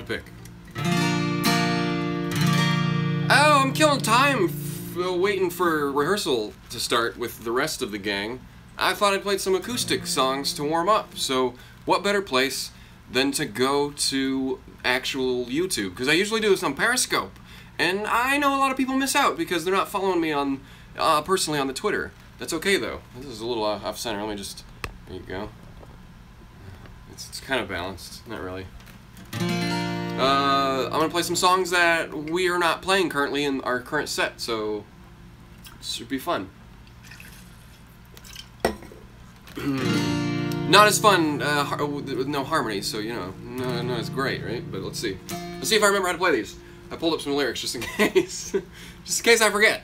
A pick. Oh, I'm killing time uh, waiting for rehearsal to start with the rest of the gang. I thought I played some acoustic songs to warm up, so what better place than to go to actual YouTube? Because I usually do this on Periscope, and I know a lot of people miss out because they're not following me on uh, personally on the Twitter. That's okay though. This is a little uh, off center. Let me just. There you go. It's, it's kind of balanced, not really. Uh, I'm gonna play some songs that we are not playing currently in our current set, so it should be fun. not as fun uh, with no harmony, so you know, no, no, it's great, right? But let's see. Let's see if I remember how to play these. I pulled up some lyrics just in case, just in case I forget.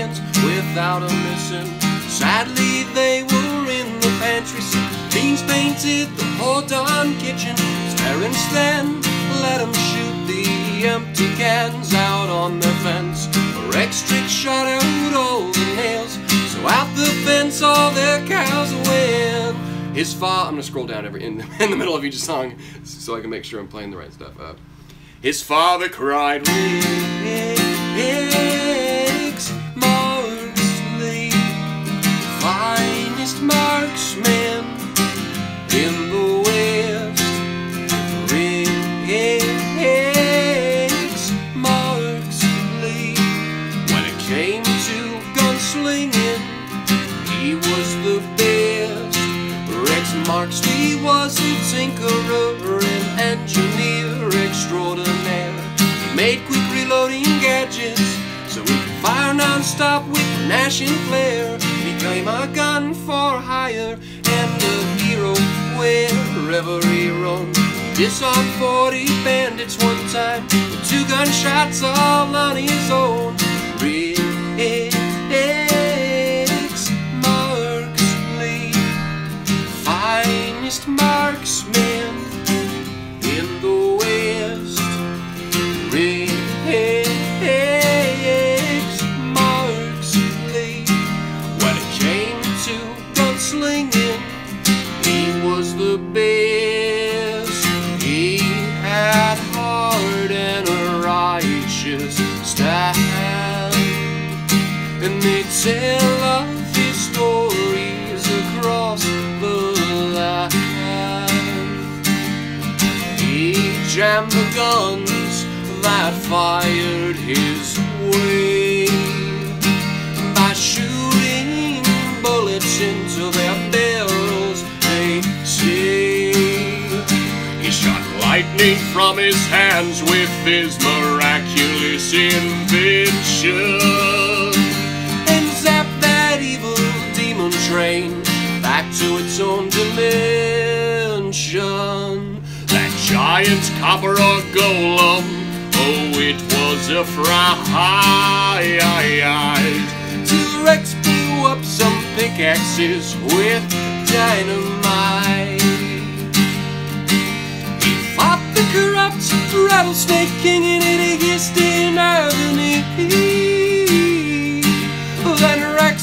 Cans without a missing. Sadly, they were in the pantry, beans painted the whole darn kitchen. His parents then let him shoot the empty cans out on their fence. Rex trick shot out all the nails, so out the fence all their cows went. His fa I'm gonna scroll down every in, in the middle of each song so I can make sure I'm playing the right stuff. Uh, his father cried. Rex marksman in the West. Rex Marksley, when it came to gunslinging, he was the best. Rex Marksley was a tinkerer and engineer extraordinaire. He made quick reloading gadgets so he could fire non-stop with gnashing flare. Became a gun for hire and a hero wherever he roamed. He disarmed 40 bandits one time with two gunshots all on his own. Rex tell of his stories across the land. He jammed the guns that fired his way by shooting bullets into their barrels. They say he shot lightning from his hands with his miraculous invention demon train back to its own dimension. That giant copper or golem, oh, it was a fright. T-Rex blew up some pickaxes with dynamite. He fought the corrupt rattlesnake king in it hissed in agony. Then Rex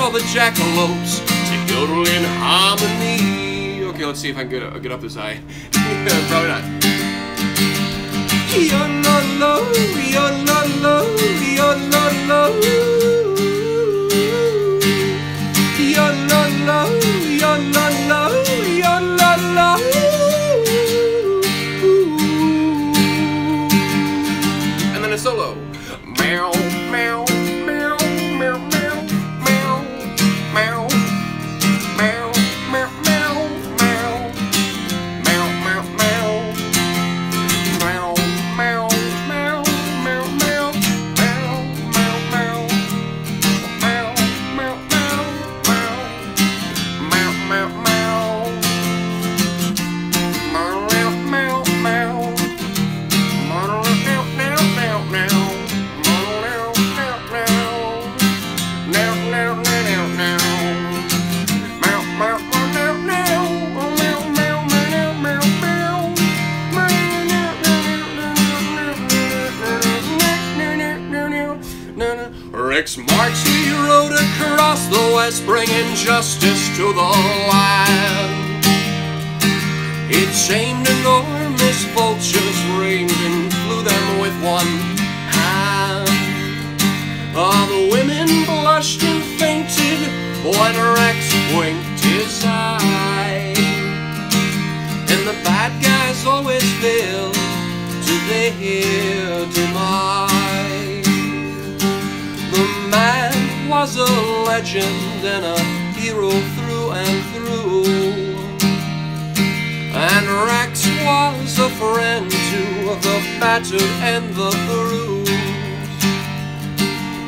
all the jackalopes to yodel in harmony. okay, let's see if I can get, get up this high. Probably not. Yo-lo-lo, yo-lo-lo, yo-lo-lo. Yo-lo-lo, yo-lo-lo, yo-lo-lo.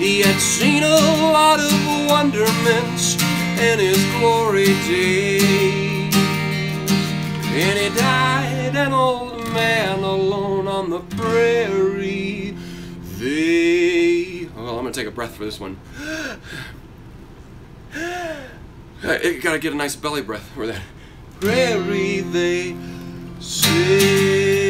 He had seen a lot of wonderments in his glory days. And he died an old man alone on the prairie. They. Well, I'm gonna take a breath for this one. I gotta get a nice belly breath for that. Prairie, they say.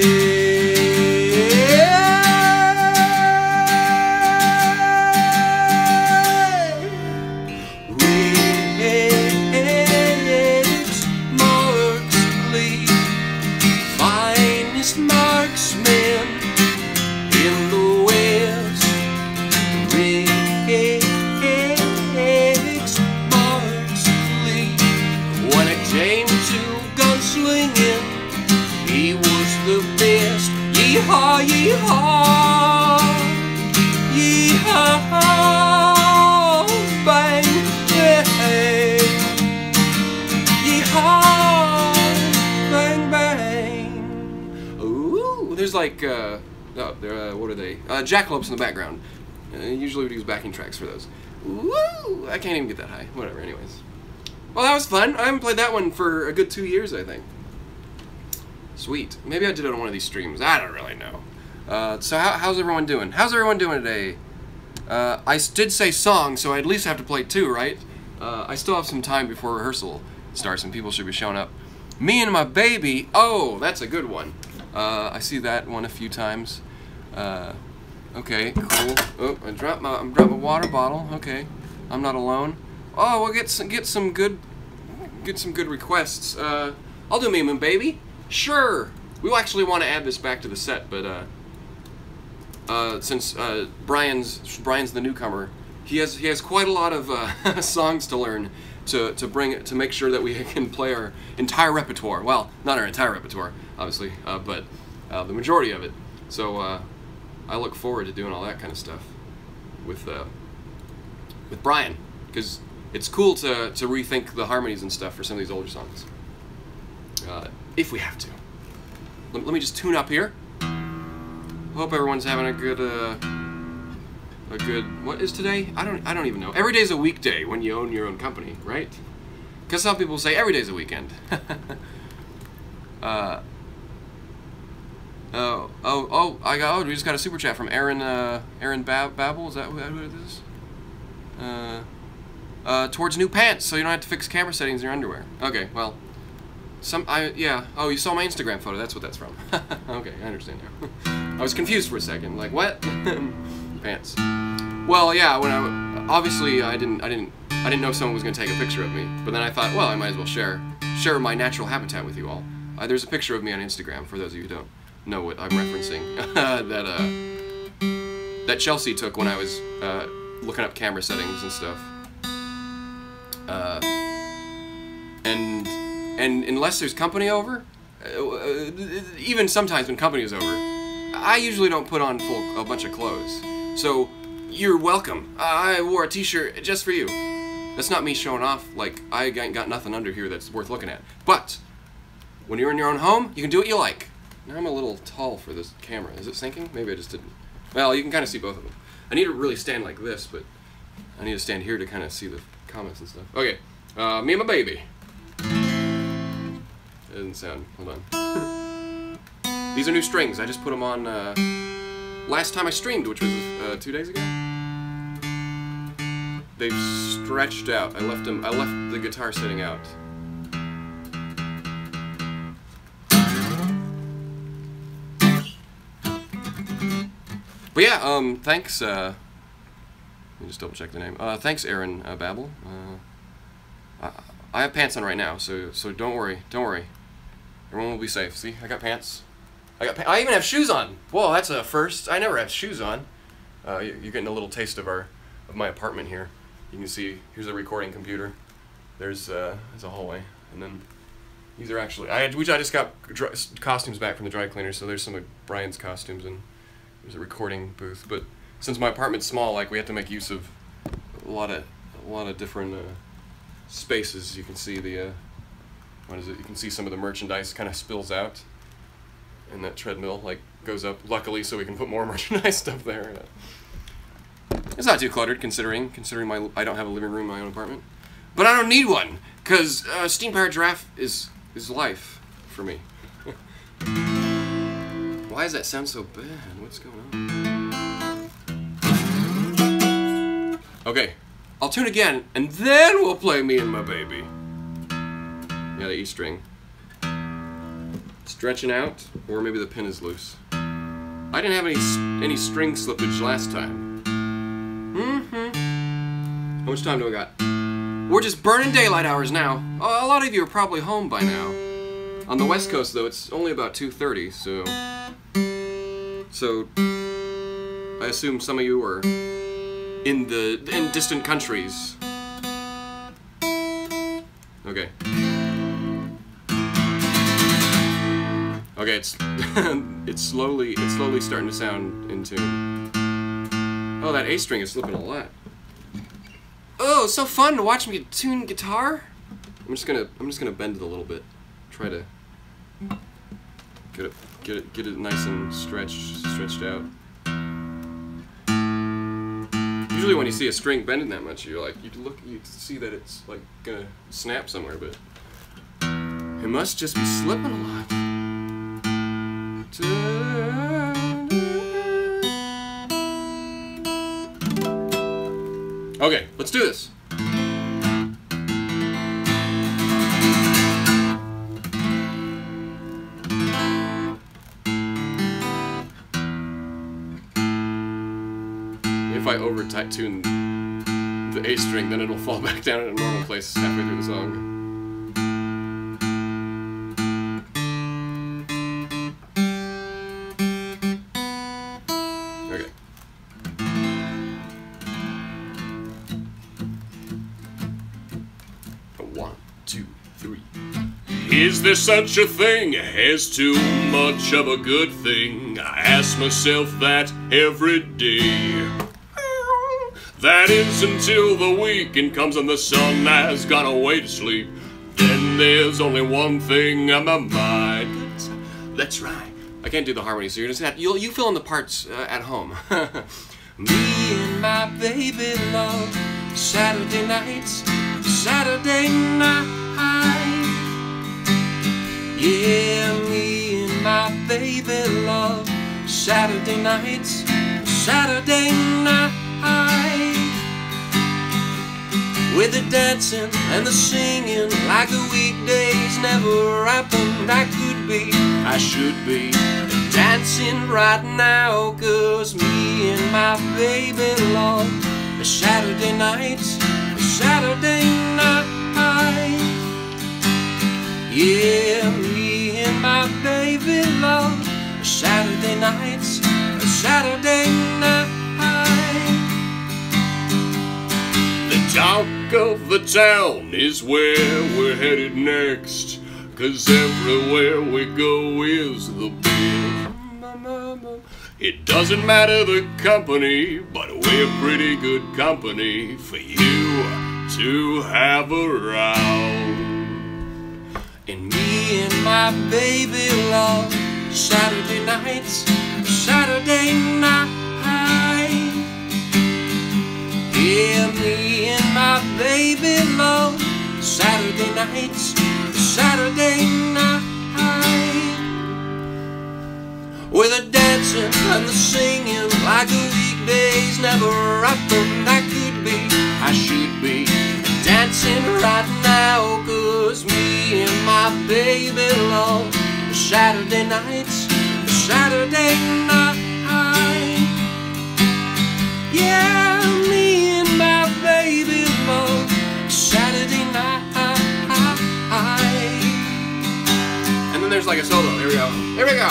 Ooh, there's like, uh, oh, uh, what are they? Uh, jackalopes in the background. Uh, usually we use backing tracks for those. Woo! I can't even get that high. Whatever, anyways. Well, that was fun. I haven't played that one for a good two years, I think. Sweet. Maybe I did it on one of these streams. I don't really know. Uh, so how, how's everyone doing? How's everyone doing today? Uh, I did say song, so I at least have to play two, right? Uh, I still have some time before rehearsal starts, and people should be showing up. Me and my baby. Oh, that's a good one. Uh, I see that one a few times. Uh, okay, cool. Oh, I dropped my I dropped my water bottle. Okay, I'm not alone. Oh, we'll get some get some good get some good requests. Uh, I'll do me and my baby. Sure. We actually want to add this back to the set, but uh, uh, since uh, Brian's Brian's the newcomer, he has he has quite a lot of songs to learn to to bring to make sure that we can play our entire repertoire. Well, not our entire repertoire, obviously, uh, but uh, the majority of it. So uh, I look forward to doing all that kind of stuff with uh, with Brian because it's cool to to rethink the harmonies and stuff for some of these older songs. Uh, if we have to. Let, let me just tune up here. Hope everyone's having a good a good what is today? I don't I don't even know. Every day's a weekday when you own your own company, right? Because some people say every day's a weekend. uh, oh oh oh! I got oh we just got a super chat from Aaron uh, Aaron Bab- Babel. Is that who, who it is? Uh, uh, towards new pants, so you don't have to fix camera settings in your underwear. Okay, well. Some I yeah. Oh, you saw my Instagram photo. That's what that's from. okay, I understand now. I was confused for a second. Like what? Pants. Well, yeah. When I obviously I didn't I didn't I didn't know someone was gonna take a picture of me. But then I thought, well, I might as well share share my natural habitat with you all. Uh, there's a picture of me on Instagram for those of you who don't know what I'm referencing. that uh that Chelsea took when I was uh, looking up camera settings and stuff. Uh, and and unless there's company over, uh, even sometimes when company is over, I usually don't put on full a bunch of clothes. So you're welcome. I wore a T-shirt just for you. That's not me showing off. Like I ain't got nothing under here that's worth looking at. But when you're in your own home, you can do what you like. Now I'm a little tall for this camera. Is it sinking? Maybe I just didn't. Well, you can kind of see both of them. I need to really stand like this, but I need to stand here to kind of see the comments and stuff. Okay, uh, me and my baby. It doesn't sound. Hold on. These are new strings. I just put them on uh, last time I streamed, which was uh, two days ago. They've stretched out. I left them. I left the guitar sitting out. But yeah, um, thanks. Uh, let me just double check the name. Uh, thanks, Aaron uh, Babel. Uh, I, I have pants on right now, so so don't worry, don't worry. Everyone will be safe. See, I got pants. I got. Pa- I even have shoes on. Whoa, that's a first. I never have shoes on. Uh, you- you're getting a little taste of our of my apartment here. You can see here's a recording computer. There's uh, there's a hallway, and then these are actually I which I just got costumes back from the dry cleaner. So there's some of Brian's costumes and there's a recording booth. But since my apartment's small, like we have to make use of a lot of a lot of different uh, spaces. You can see the uh, what is it? You can see some of the merchandise kind of spills out, and that treadmill like goes up. Luckily, so we can put more merchandise stuff there. It's not too cluttered considering considering my I don't have a living room in my own apartment, but I don't need one because uh, steam powered giraffe is is life for me. Why does that sound so bad? What's going on? Okay, I'll tune again, and then we'll play me and my baby. Yeah, the E string. Stretching out, or maybe the pin is loose. I didn't have any any string slippage last time. Mm-hmm. How much time do I got? We're just burning daylight hours now. A lot of you are probably home by now. On the west coast, though, it's only about 2:30, so so I assume some of you are in the in distant countries. Okay. Okay, it's it's slowly it's slowly starting to sound in tune. Oh, that A string is slipping a lot. Oh, so fun to watch me tune guitar. I'm just gonna I'm just gonna bend it a little bit. Try to get it get it get it nice and stretched stretched out. Usually when you see a string bending that much, you're like you look you see that it's like gonna snap somewhere, but it must just be slipping a lot. Okay, let's do this. Over tune the A string, then it'll fall back down in a normal place halfway through the song. Okay. One, two, three. Is there such a thing as too much of a good thing? I ask myself that every day. That is until the weekend comes and the sun has gone away to sleep. Then there's only one thing on my mind. That's right. I can't do the harmony, so you're just gonna have, you'll you fill in the parts uh, at home. Me and my baby love Saturday nights, Saturday night. Yeah, me and my baby love Saturday nights, Saturday night. With the dancing and the singing like the weekdays never happened. I could be, I should be dancing right now. Cause me and my baby love A Saturday night, a Saturday night. Yeah, me and my baby love A Saturday night, a Saturday night. Talk of the town is where we're headed next. Cause everywhere we go is the beer. It doesn't matter the company, but we're pretty good company for you to have around. And me and my baby love Saturday nights, Saturday night. Yeah, me and my baby love Saturday nights, Saturday night. With the dancing and the singing like the weekdays never happened. I could be, I should be dancing right now. Cause me and my baby love Saturday nights, Saturday night. Yeah, like a solo. Here we go. Here we go.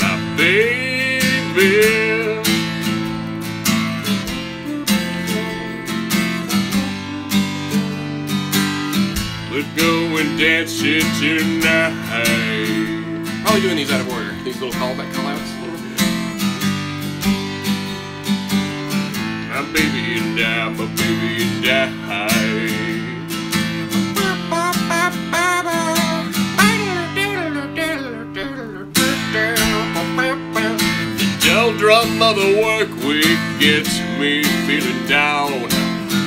My baby. Let's go and dance it tonight. How are we doing these out of order? These little callback callouts. The work week gets me feeling down.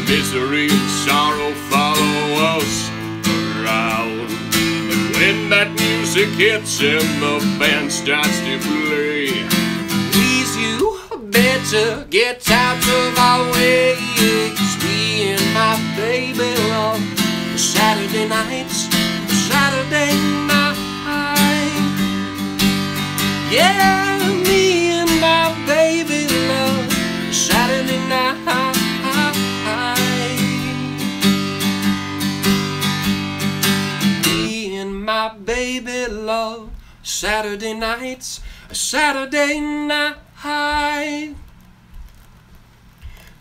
Misery and sorrow follow us around. But when that music hits and the band starts to play, Please you better get out of our way. 'cause me and my baby love Saturday nights, Saturday night. Yeah, Saturday nights, a Saturday night.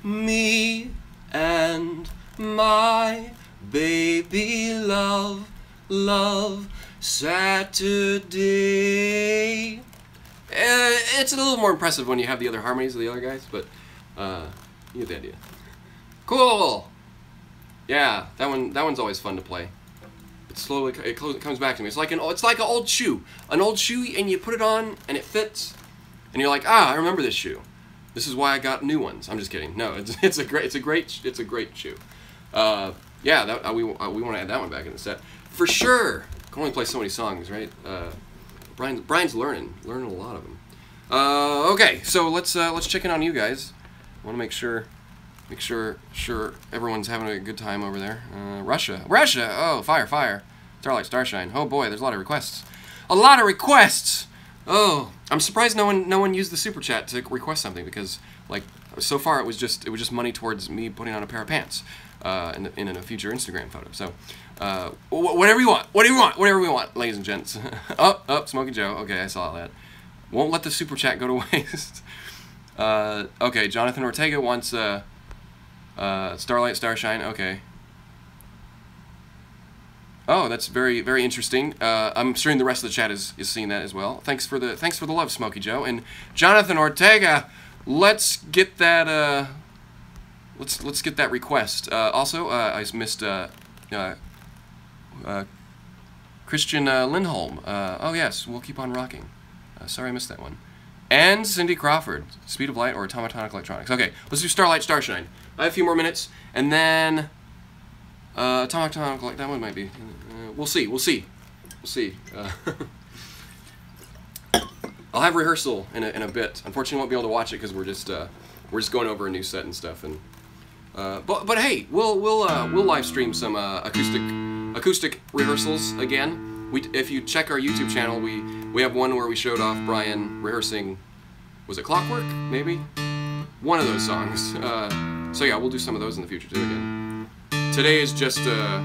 Me and my baby love, love Saturday. Uh, it's a little more impressive when you have the other harmonies of the other guys, but uh, you get the idea. Cool. Yeah, that one. That one's always fun to play. It slowly it comes back to me. It's like an it's like an old shoe, an old shoe, and you put it on and it fits, and you're like, ah, I remember this shoe. This is why I got new ones. I'm just kidding. No, it's, it's a great it's a great it's a great shoe. Uh, yeah, that, uh, we uh, we want to add that one back in the set for sure. Can only play so many songs, right? Uh, Brian's Brian's learning learning a lot of them. Uh, okay, so let's uh, let's check in on you guys. Want to make sure make sure sure everyone's having a good time over there. Uh, Russia, Russia. Oh, fire, fire. Starlight, Starshine. Oh boy, there's a lot of requests. A lot of requests. Oh, I'm surprised no one no one used the super chat to request something because like so far it was just it was just money towards me putting on a pair of pants uh, in, in a future Instagram photo. So uh, wh- whatever you want, whatever you want, whatever we want, ladies and gents. up, up, Smoking Joe. Okay, I saw that. Won't let the super chat go to waste. Uh, okay, Jonathan Ortega wants uh, uh, Starlight Starshine. Okay. Oh, that's very very interesting. Uh, I'm sure the rest of the chat is, is seeing that as well. Thanks for the thanks for the love, Smokey Joe and Jonathan Ortega. Let's get that uh, let's let's get that request. Uh, also, uh, I missed uh, uh, Christian Lindholm. Oh yes, we'll keep on rocking. Sorry, I missed that one. And Cindy Crawford, Speed of Light or Automatonic Electronics. Okay, let's do Starlight Starshine. I have a few more minutes, and then uh, Automatonic Elec- That one might be. Uh, we'll see. We'll see. We'll see. Uh, I'll have rehearsal in a, in a bit. Unfortunately, won't be able to watch it because we're just uh, we're just going over a new set and stuff. And uh, but but hey, we'll we'll uh, we'll live stream some uh, acoustic acoustic rehearsals again. We if you check our YouTube channel, we we have one where we showed off Brian rehearsing. Was it Clockwork? Maybe one of those songs. So yeah, we'll do some of those in the future too again. Today is just uh,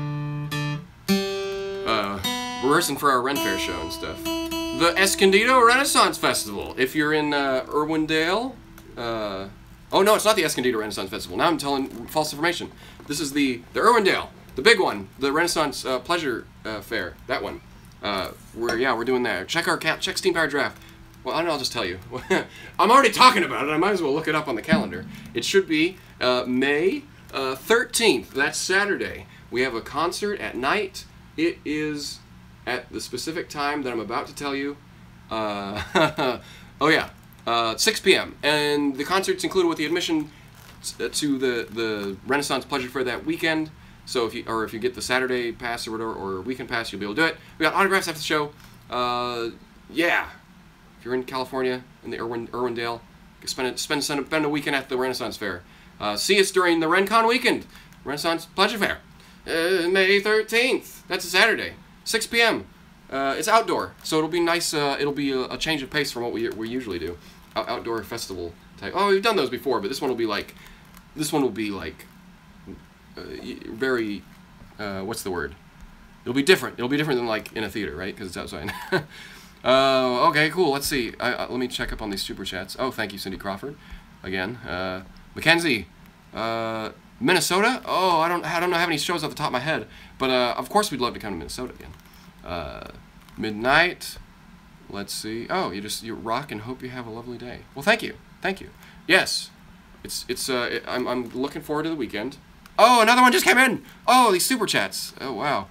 uh, rehearsing for our Ren Fair show and stuff. The Escondido Renaissance Festival. If you're in uh, Irwindale, uh, oh no, it's not the Escondido Renaissance Festival. Now I'm telling false information. This is the the Irwindale, the big one, the Renaissance uh, Pleasure uh, Fair. That one. Uh, we're yeah, we're doing that. Check our cat. Check Steam Powered Giraffe. Well, I know, I'll just tell you. I'm already talking about it. I might as well look it up on the calendar. It should be uh, May uh, 13th. That's Saturday. We have a concert at night. It is at the specific time that I'm about to tell you. Uh, oh yeah, uh, 6 p.m. And the concert's included with the admission to the the Renaissance Pleasure Fair that weekend. So if you or if you get the Saturday pass or whatever or weekend pass, you'll be able to do it. We got autographs after the show. Uh, yeah, if you're in California in the Irwin Irwindale, spend a, spend spend a, weekend at the Renaissance Fair. Uh, see us during the RenCon weekend, Renaissance Pleasure Fair, uh, May 13th. That's a Saturday, 6 p.m. Uh, it's outdoor, so it'll be nice. Uh, it'll be a, a change of pace from what we, we usually do, Out, outdoor festival type. Oh, we've done those before, but this one will be like this one will be like uh, very uh, what's the word? It'll be different. It'll be different than like in a theater, right? Because it's outside. uh, okay, cool. Let's see. I, uh, let me check up on these super chats. Oh, thank you, Cindy Crawford. Again, uh, Mackenzie, uh, Minnesota. Oh, I don't. I don't know have any shows off the top of my head, but uh, of course we'd love to come to Minnesota again. Uh, midnight. Let's see. Oh, you just you rock and hope you have a lovely day. Well, thank you, thank you. Yes, it's it's. Uh, it, I'm I'm looking forward to the weekend. Oh, another one just came in. Oh, these super chats. Oh wow.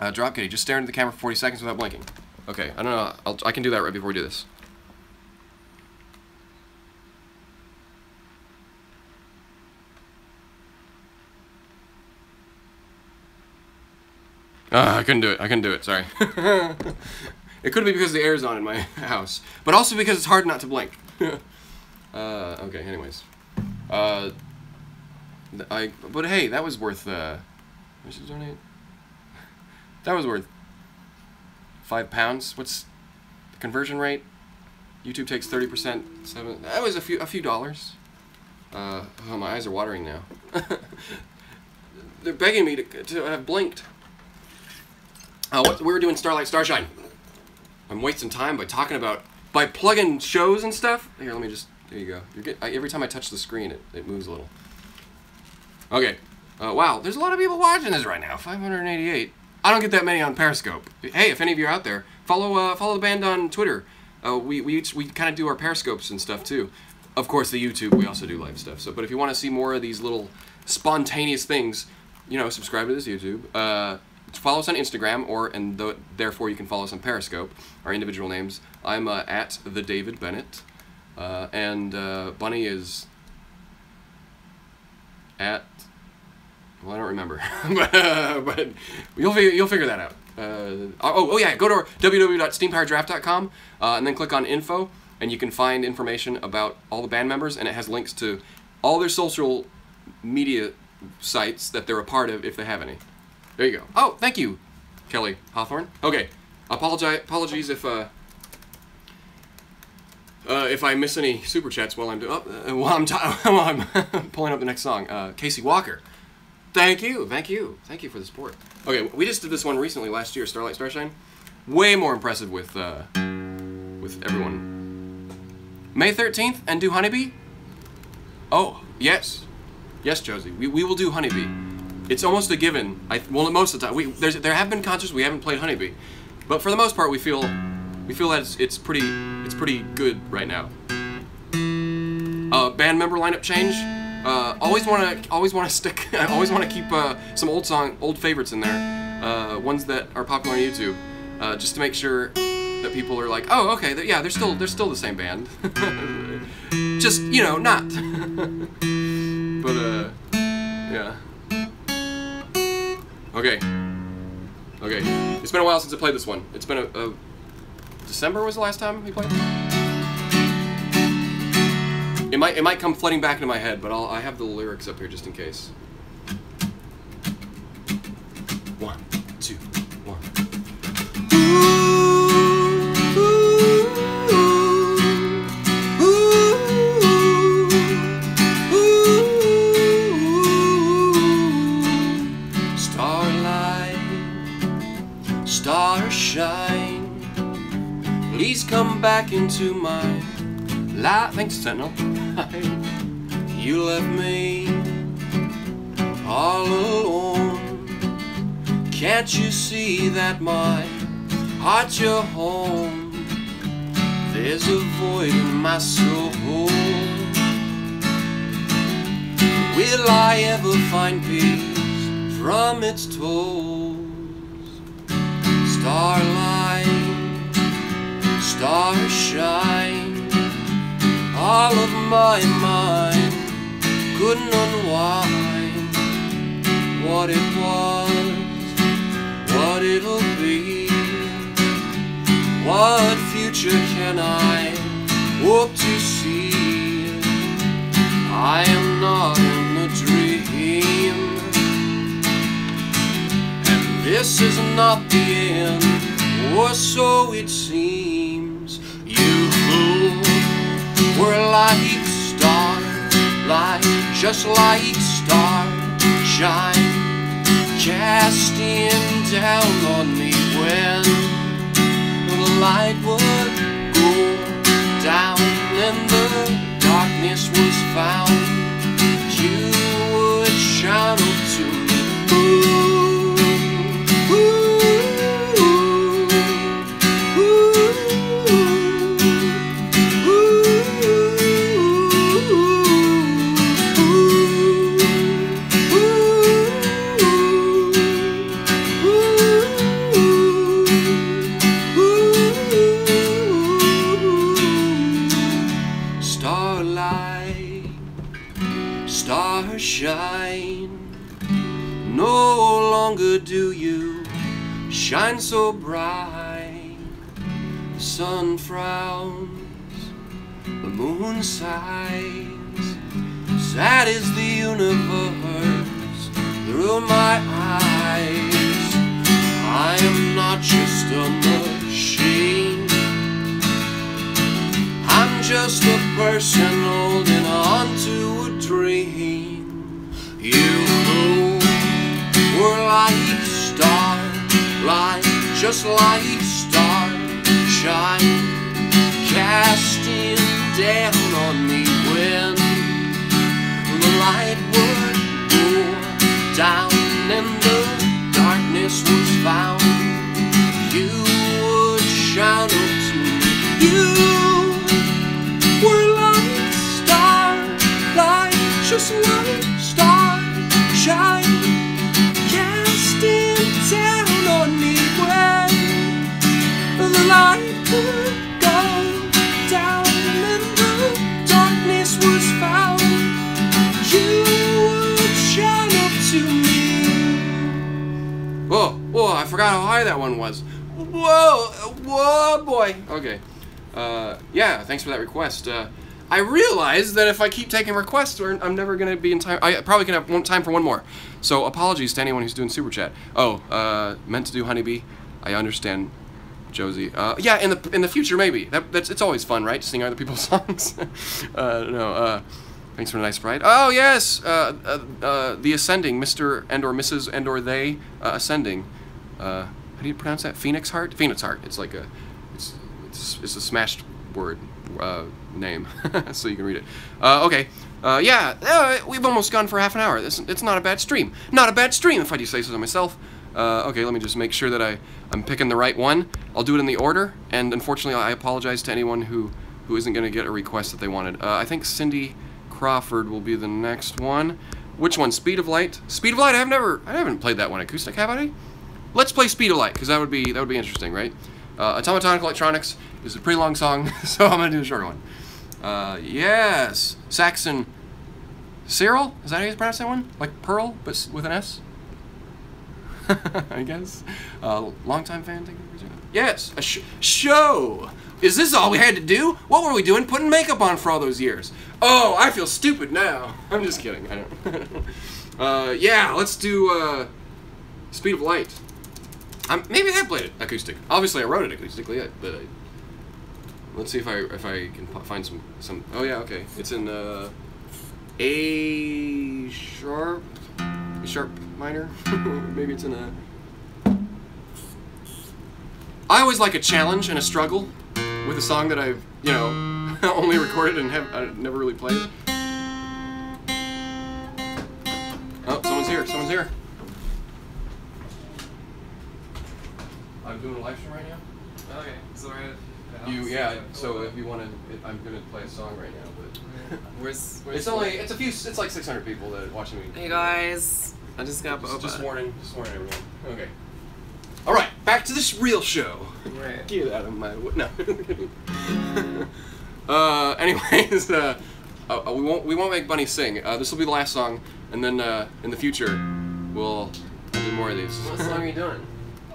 Uh, drop kitty, just staring at the camera for 40 seconds without blinking. Okay, I don't know. I'll, I can do that right before we do this. Uh, I couldn't do it. I couldn't do it. Sorry. it could be because the air is on in my house, but also because it's hard not to blink. uh, okay. Anyways, uh, I. But hey, that was worth. Uh, donate. That was worth five pounds. What's the conversion rate? YouTube takes thirty percent. Seven. That was a few a few dollars. Uh, oh, my eyes are watering now. They're begging me to to have blinked. Uh, what, we were doing Starlight Starshine. I'm wasting time by talking about by plugging shows and stuff. Here, let me just. There you go. Get, I, every time I touch the screen, it, it moves a little. Okay. Uh, wow, there's a lot of people watching this right now. 588. I don't get that many on Periscope. Hey, if any of you are out there, follow uh, follow the band on Twitter. Uh, we we we kind of do our Periscopes and stuff too. Of course, the YouTube we also do live stuff. So, but if you want to see more of these little spontaneous things, you know, subscribe to this YouTube. Uh, follow us on Instagram, or and th- therefore you can follow us on Periscope. Our individual names. I'm uh, at the David Bennett, uh, and uh, Bunny is at. Well, I don't remember, but, you'll figure you'll figure that out. Uh, oh, oh yeah, go to www.steampoweredgiraffe.com uh, and then click on info, and you can find information about all the band members, and it has links to all their social media sites that they're a part of if they have any. There you go. Oh, thank you, Kelly Hawthorne. Okay, apologize. Apologies if uh, uh, if I miss any super chats while I'm do- uh, while I'm while I'm pulling up the next song. Uh, Casey Walker. Thank you, thank you, thank you for the support. Okay, we just did this one recently last year, Starlight Starshine. Way more impressive with uh, with everyone. May thirteenth and do Honeybee. Oh yes, yes, Josie. We, we will do Honeybee. It's almost a given. I well most of the time we there's there have been concerts we haven't played Honeybee, but for the most part we feel we feel that it's, it's pretty it's pretty good right now. Uh, band member lineup change. Uh, always want to always want to stick. I always want to keep uh, some old song old favorites in there, uh, ones that are popular on YouTube, uh, just to make sure that people are like, oh okay, th- yeah, they're still they're still the same band. just you know not. but uh, yeah. Okay. Okay. It's been a while since I played this one. It's been a, a December was the last time we played. It might it might come flooding back into my head, but I'll I have the lyrics up here just in case. One, two, one. Starlight, star shine. Please come back into my light. Thanks, Sentinel. You left me all alone. Can't you see that my heart's your home? There's a void in my soul. Will I ever find peace from its toils? Starlight, star shine. All of my mind couldn't unwind what it was, what it'll be. What future can I hope to see? I am not in a dream, and this is not the end, or so it seems. Were like star light, just like starshine, casting down on me when the light would go down and the darkness was found. You would up to me. Shine. No longer do you shine so bright. The sun frowns, the moon sighs. Sad is the universe through my eyes. I am not just a machine. I'm just a person holding on to a dream. You were like starlight, just like starshine, casting down on me when the light would go down and the darkness was found. You would shine up to me. You were like starlight, just like starshine, casting down on me when the light would go down and the darkness was found. You would shine up to me. Whoa, whoa, I forgot how high that one was. Whoa, whoa, boy. Okay. Uh, yeah, thanks for that request. Uh, I realize that if I keep taking requests, I'm never going to be in time. I probably can have one time for one more. So apologies to anyone who's doing super chat. Oh, uh, meant to do honeybee. I understand, Josie. Uh, yeah, in the in the future maybe. That, that's it's always fun, right? To sing other people's songs. uh, no. Uh, thanks for a nice sprite. Oh yes, uh, uh, uh, the ascending, Mr. and or Mrs. and or they uh, ascending. How do you pronounce that? Phoenix Heart. Phoenix Heart. It's like a, it's it's, it's a smashed word uh, name, so you can read it. Uh, okay. Uh, yeah, uh, we've almost gone for half an hour. It's, it's not a bad stream. Not a bad stream, if I do say so myself. Uh, okay, let me just make sure that I, I'm picking the right one. I'll do it in the order, and unfortunately, I apologize to anyone who, who isn't going to get a request that they wanted. Uh, I think Cindy Crawford will be the next one. Which one? Speed of Light? Speed of Light? I've never, I haven't played that one acoustic, have I? Let's play Speed of Light, because that would be, that would be interesting, right? Uh, Automatonic Electronics is a pretty long song, so I'm going to do a shorter one. Uh, yes, Saxon Cyril? Is that how you pronounce that one? Like Pearl, but with an S? I guess. Uh, longtime fan, thank you for. Yes, a sh- show. Is this all we had to do? What were we doing putting makeup on for all those years? Oh, I feel stupid now. I'm just kidding. I don't. uh, yeah, let's do uh, Speed of Light. Um, maybe I played it acoustic. Obviously, I wrote it acoustically, but I, let's see if I if I can po- find some some. Oh yeah, okay. It's in uh, A sharp, A sharp minor. maybe it's in a. I always like a challenge and a struggle with a song that I've you know only recorded and have I never really played. Oh, someone's here. Someone's here. I'm doing a live stream right now. Okay, so we're at. You yeah. So if you want to, I'm gonna play a song right now, but Where's, where's it's only it's a few. It's like 600 people that are watching me. Hey guys, I just got Just, boba. just warning. Just warning everyone. Okay. All right, back to this real show. Right. Get out of my way. No. uh, anyways, uh, uh, we won't we won't make Bunny sing. Uh, this will be the last song, and then uh, in the future, we'll do more of these. What song are you doing?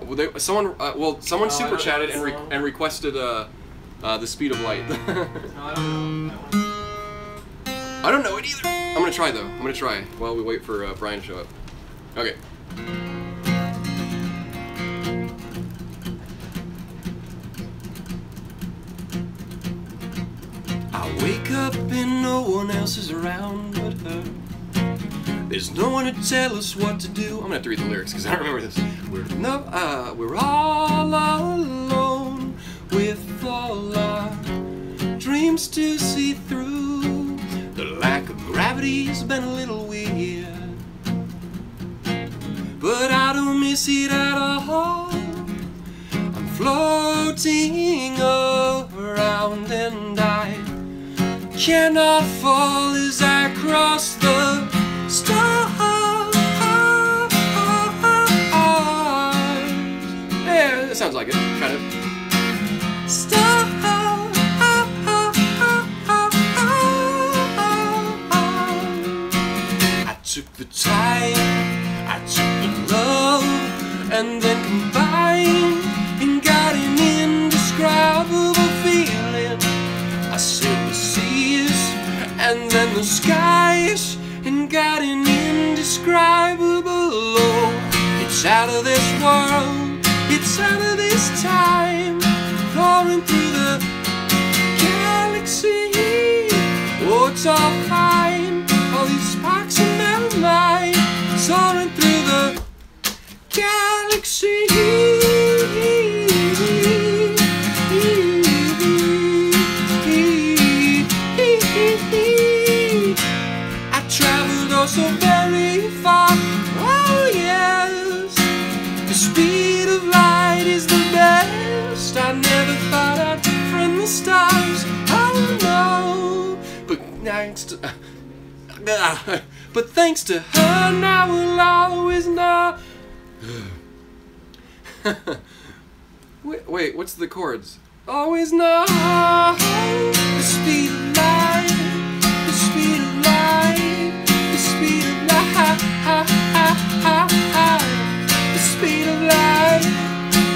Well, they, someone, uh, well, someone Oh, super chatted and, re- and requested uh, uh, the speed of light. No, I don't know. I don't know it either. I'm gonna try though. I'm gonna try while we wait for uh, Brian to show up. Okay. I wake up and no one else is around but her. There's no one to tell us what to do. I'm gonna have to read the lyrics because I don't remember this. We're no, uh, we're all alone with all our uh, dreams to see through. The lack of gravity's been a little weird, but I don't miss it at all. I'm floating around and I cannot fall as I cross and then combined and got an indescribable feeling. I said the seas and then the skies and got an indescribable oh, It's out of this world, it's out of this time, pouring through the galaxy. Oh, it's all fine, all these sparks in my mind, soaring so very far. Oh yes, the speed of light is the best. I never thought I'd from the stars. Oh no, but thanks to, but thanks to her, now we'll always know. Wait, wait, what's the chords? Oh, Always know the speed of light, the speed of light, the speed of light, the speed of light,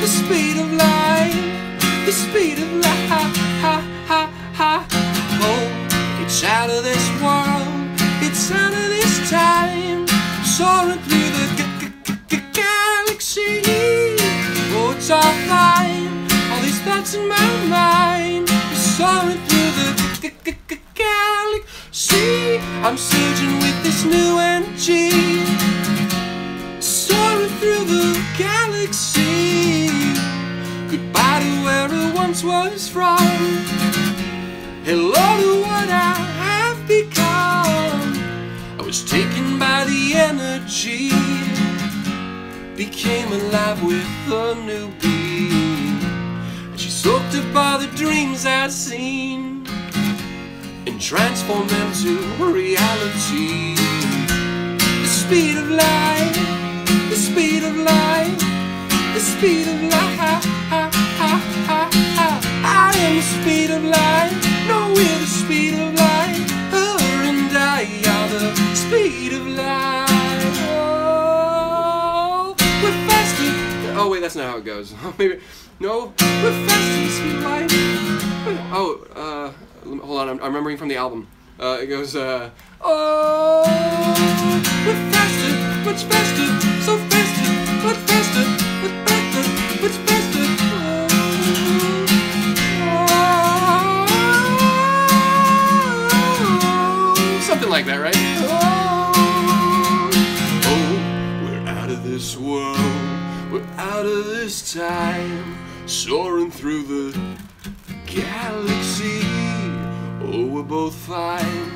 the speed of light, the speed of light. Oh, it's out of this world, it's out of this time, soaring through Thoughts in my mind soaring through the galaxy. I'm surging with this new energy, soaring through the galaxy. Goodbye to where I once was from. Hello to what I have become. I was taken by the energy became alive with a new being. Soaked up by the dreams I'd seen and transformed them to reality. The speed of light, the speed of light, the speed of light. I am the speed of light, no, we're the speed of light. Her and I are the speed of light. Oh, we're faster. Oh wait, that's not how it goes. Maybe no. Than speed light. Oh, uh, hold on. I'm, I'm remembering from the album. Uh, it goes, uh, Oh, we're faster, much faster, so faster, much faster, much faster, much faster. Oh, something like that, right? Oh, we're out of this world, we're out of this time, soaring through the galaxy. Oh, we're both fine.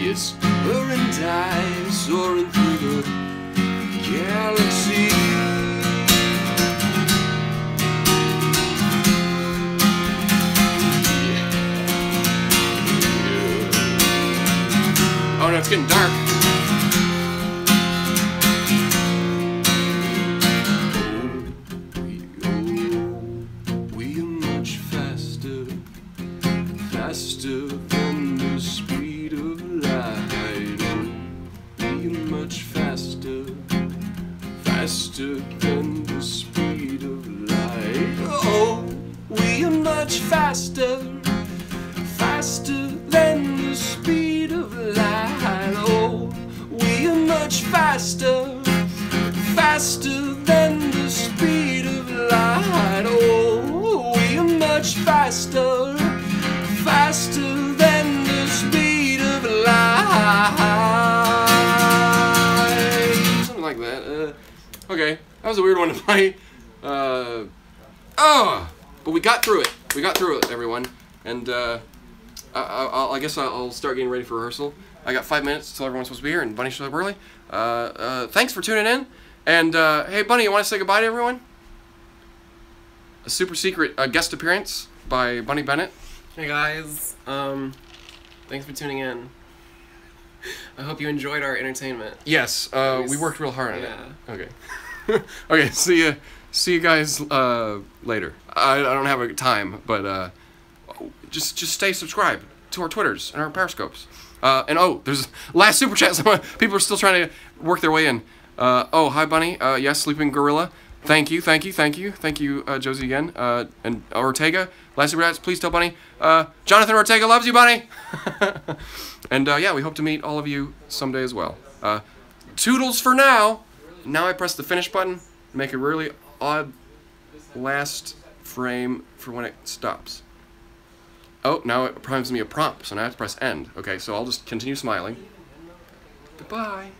Yes, her and I, soaring through the galaxy. Oh no, it's getting dark. Faster than the speed of light. Oh, we are much faster, faster than the speed of light. Oh, we are much faster, faster that was a weird one to play. Uh, oh, but we got through it. We got through it, everyone. And uh, I, I, I guess I'll start getting ready for rehearsal. I got five minutes until everyone's supposed to be here, and Bunny shows up early. Uh, uh, thanks for tuning in. And uh, hey, Bunny, you want to say goodbye to everyone? A super secret uh, guest appearance by Bunny Bennett. Hey guys, um, thanks for tuning in. I hope you enjoyed our entertainment. Yes, uh, we worked real hard on Yeah. it. Okay. okay. See you. See you guys uh, later. I, I don't have a time, but uh, just just stay subscribed to our Twitters and our Periscopes. Uh, and oh, there's last super chat. People are still trying to work their way in. Uh, oh, hi, Bunny. Uh, yes, Sleeping Gorilla. Thank you, thank you, thank you, thank you, uh, Josie again. Uh, and Ortega. Last super chats. Please tell Bunny. Uh, Jonathan Ortega loves you, Bunny. and uh, yeah, we hope to meet all of you someday as well. Uh, toodles for now. Now I press the finish button. Make a really odd last frame for when it stops. Oh, now it prompts me a prompt, so now I have to press end. Okay, so I'll just continue smiling. Goodbye.